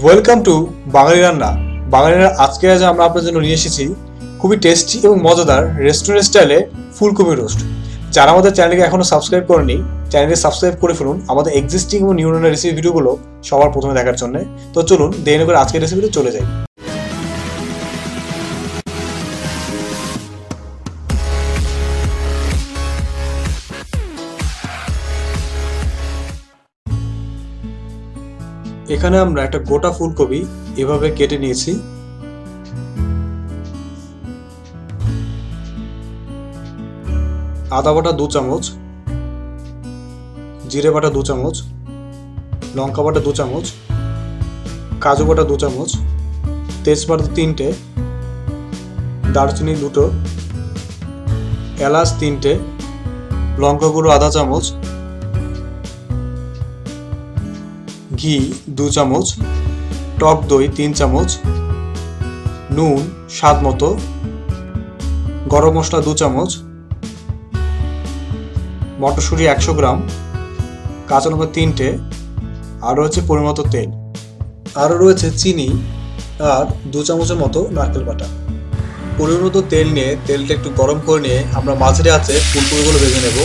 Welcome to বাঙালি রান্না বাঙালি রান্না আজকে আজ আমরা আপনার জন্য নিয়ে এসেছি খুবই টেস্টি এবং মজাদার রেস্টুরেন্ট স্টাইলে ফুলকপি রোস্ট যারা আমাদের চ্যানেলকে এখনও সাবস্ক্রাইব করেনি চ্যানেলকে সাবস্ক্রাইব করে ফেলুন আমাদের এক্সিস্টিং এবং নিউ রেসিপি ভিডিওগুলো সবার প্রথমে দেখার জন্য। তো চলুন, দেরি করে আজকের রেসিপিতে চলে যাই। এখানে আমরা একটা গোটা ফুলকপি এভাবে কেটে নিয়েছি। আদা বাটা দু চামচ, জিরে বাটা দু চামচ, লঙ্কা বাটা দু চামচ, কাজু বাটা দু চামচ, তেজপাতা তিনটে, দারচিনি দুটো, এলাচ তিনটে লঙ্কা গুঁড়ো আধা চামচ ঘি দু চামচ, টক দই তিন চামচ, নুন স্বাদ মতো, গরম মশলা দু চামচ, মটরশুঁটি একশো গ্রাম, কাঁচা লঙ্কা তিনটে, আর রয়েছে পরিমত তেল। আরও রয়েছে চিনি আর দু চামচের মতো নারকেল বাটা। পরিমতো তেল নিয়ে, তেলটা একটু গরম করে নিয়ে আমরা মাঝারি আছে ফুলকপিগুলো ভেজে নেব।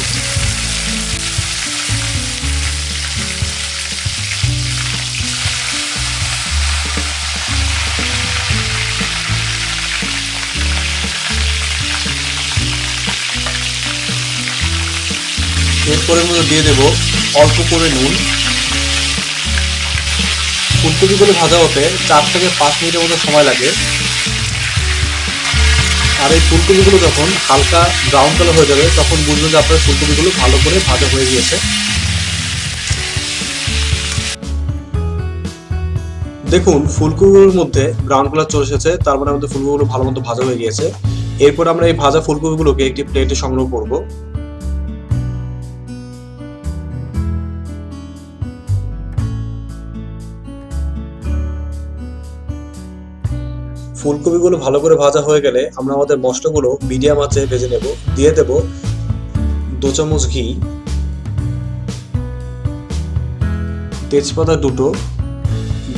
এরপরের দিয়ে দেব। অল্প করে নুন। ফুলকপিগুলো ভাজা হতে চার থেকে পাঁচ মিনিটের মতো সময় লাগে। আর এই ফুলকপিগুলো যখন হালকা ব্রাউন কালার হয়ে যাবে, তখন বুঝবেন যে আপনার ফুলকপিগুলো ভালো করে ভাজা হয়ে গিয়েছে। দেখুন ফুলকপিগুলোর মধ্যে ব্রাউন কালার চলে এসেছে, তার মানে আমাদের ফুলকপিগুলো ভালো মতো ভাজা হয়ে গিয়েছে। এরপর আমরা এই ভাজা ফুলকপিগুলোকে একটি প্লেটে সংগ্রহ করব। ফুলকপিগুলো ভালো করে ভাজা হয়ে গেলে আমরা আমাদের মশলাগুলো মিডিয়াম আঁচে ভেজে নেব। দিয়ে দেব দু চামচ ঘি। তেজপাতা দুটো,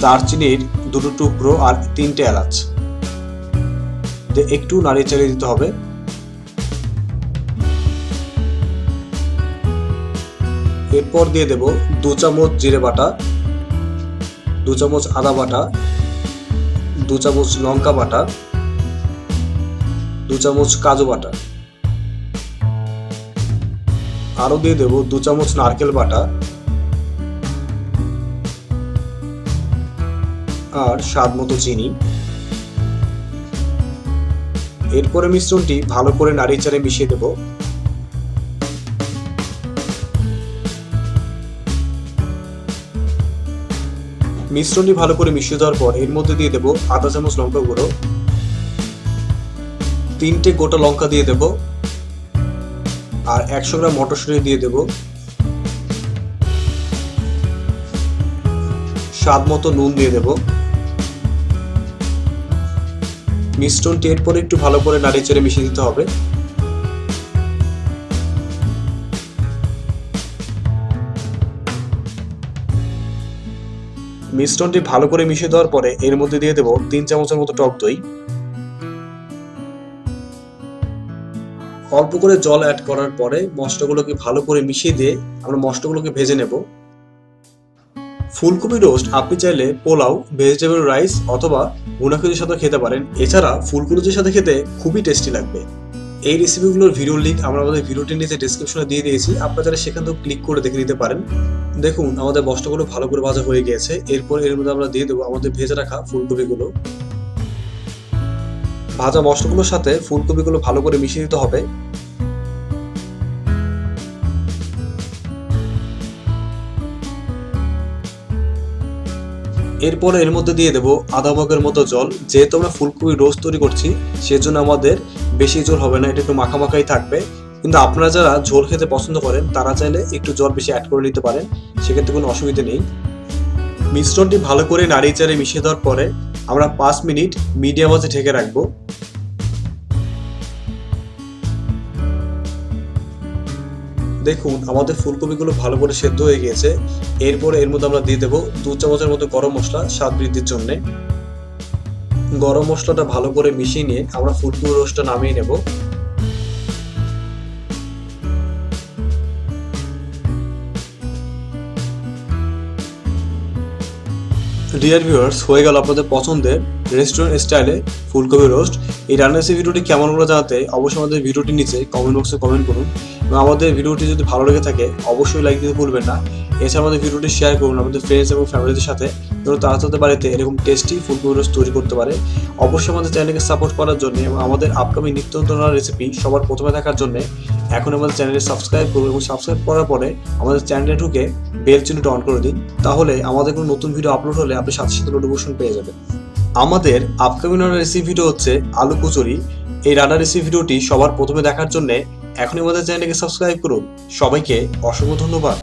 দারচিনির দুটো টুকরো আর তিনটে এলাচ। দিয়ে একটু নাড়িয়ে চালিয়ে দিতে হবে। এরপর দিয়ে দেব দু চামচ জিরে বাটা, দু চামচ আদা বাটা দু চামচ লঙ্কা বাটা দু চামচ কাজু বাটা। আরও দিয়ে দেব দু চামচ নারকেল বাটা। আর স্বাদ মতো চিনি। এরপরে মিশ্রণটি ভালো করে নাড়িয়ে চাড়ে মিশিয়ে দেব। মিশ্রণটি ভালো করে মিশিয়ে দেওয়ার পর এর মধ্যে দিয়ে দেব আধা চামচ লঙ্কা গুঁড়ো, তিনটে গোটা লঙ্কা দিয়ে দেব, আর একশো গ্রাম মটরশুঁটি দিয়ে দেব। স্বাদ মতো নুন দিয়ে দেব। মিশ্রণটি এরপরে একটু ভালো করে নাড়িয়ে চেড়ে মিশিয়ে দিতে হবে। মিশ্রণটি ভালো করে মিশিয়ে দেওয়ার পরে এর মধ্যে দিয়ে দেব তিন চামচের মতো টক দই। অল্প করে জল অ্যাড করার পরে মশলাগুলোকে ভালো করে মিশিয়ে দিয়ে আমরা মশলাগুলোকে ভেজে নেব। ফুলকপি রোস্ট আপনি চাইলে পোলাও ভেজিটেবল রাইস অথবা গুনাখির সাথে খেতে পারেন। এছাড়া ফুলকপির সাথে খেতে খুবই টেস্টি লাগবে। এই রেসিপিগুলোর ভিডিও লিঙ্ক আমরা আমাদের ভিডিওটির নিচে ডিসক্রিপশনে দিয়ে দিয়েছি। আপনারা যারা সেখান থেকে ক্লিক করে দেখে নিতে পারেন। দেখুন, আমাদের বস্তাগুলো ভালো করে ভাজা হয়ে গিয়েছে। এরপর এর মধ্যে আমরা দিয়ে দেবো আমাদের ভেজে রাখা ফুলকপিগুলো। ভাজা মশলাগুলোর সাথে ফুলকপিগুলো ভালো করে মিশিয়ে দিতে হবে। এরপর এর মধ্যে দিয়ে দেবো আধা মগের মতো জল। যেহেতু আমরা ফুলকপি রোজ তৈরি করছি, সেজন্য আমাদের বেশি জল হবে না, এটা একটু মাখামাখাই থাকবে। কিন্তু আপনারা যারা ঝোল খেতে পছন্দ করেন, তারা চাইলে একটু জল বেশি অ্যাড করে নিতে পারেন, সেক্ষেত্রে কোনো অসুবিধা নেই। মিশ্রণটি ভালো করে নাড়িয়ে চাড়িয়ে মিশিয়ে দেওয়ার পরে আমরা পাঁচ মিনিট মিডিয়াম আঁচে ঢেকে রাখব। দেখুন, আমাদের ফুলকপিগুলো ভালো করে সেদ্ধ হয়ে গিয়েছে। এরপরে এর মধ্যে আমরা দিয়ে দেবো দু চামচের মতো গরম মশলা স্বাদ বৃদ্ধির জন্যে। গরম মশলাটা ভালো করে মিশিয়ে নিয়ে আমরা ফুলকপি রোস্টটা নামিয়ে নেব। ডিয়ার ভিউয়ার্স হয়ে গেল আপনাদের পছন্দের রেস্টুরেন্ট স্টাইলে ফুলকপি রোস্ট এই রান্নার সেই ভিডিওটি কেমন করে জানাতে অবশ্যই আমাদের ভিডিওটি নিচে কমেন্ট বক্সে কমেন্ট করুন। এবং আমাদের ভিডিওটি যদি ভালো লেগে থাকে, অবশ্যই লাইক দিতে ভুলবেন না। এছাড়া আমাদের ভিডিওটি শেয়ার করুন আমাদের ফ্রেন্ডস এবং ফ্যামিলিদের সাথে। তারা তাদের বাড়িতে এরকম টেস্টি ফুলকপি রোস্ট তৈরি করতে পারে। অবশ্যই আমাদের চ্যানেলকে সাপোর্ট করার জন্য এবং আমাদের আপকামিং নিত্য নতুন রেসিপি সবার প্রথমে দেখার জন্য এখন আমাদের চ্যানেলটি সাবস্ক্রাইব করুন এবং সাবস্ক্রাইব করার পরে আমাদের চ্যানেলে ঢুকে বেল চিহ্নটা অন করে দিন। তাহলে আমাদের কোনো নতুন ভিডিও আপলোড হলে আপনি সাথে সাথে নোটিফিকেশন পেয়ে যাবেন। আমাদের আপকামিং রান্নার রেসিপি ভিডিও হচ্ছে আলু কচুরি। এই রান্নার রেসিপি ভিডিওটি সবার প্রথমে দেখার জন্য এখনই আমাদের চ্যানেলকে সাবস্ক্রাইব করুন। সবাইকে অসংখ্য ধন্যবাদ।